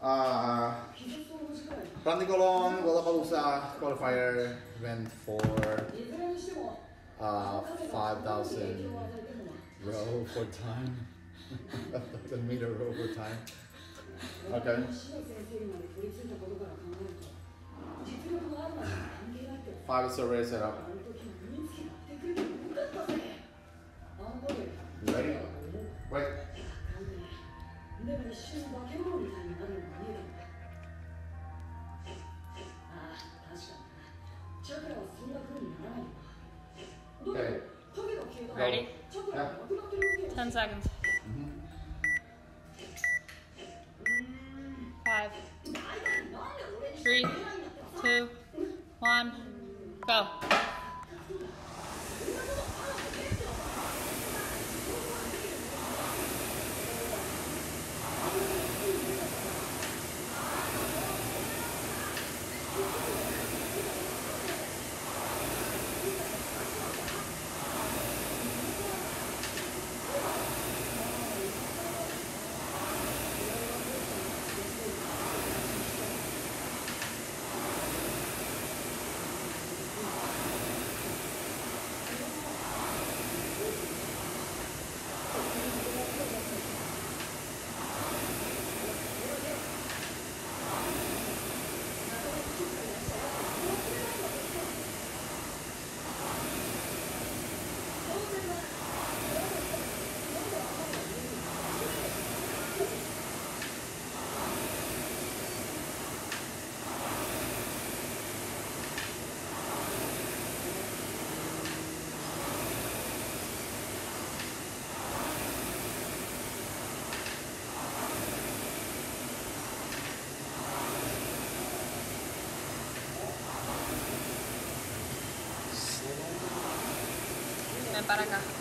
Uh, Randy Colon, Lollapalooza qualifier went for uh, 5,000 row for time. 5,000 meter row for time. Okay. Five is already set up. Ready? Wait. でも一瞬化け物みたいになるのが見えたんだああ確かにチャクラはそんな風にならないのかだって影が消えたら Ready? チャクラがなくなってるわけよ 10 seconds. Five, なんで俺に three, two, one, go. Para acá.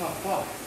How?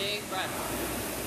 Big breath.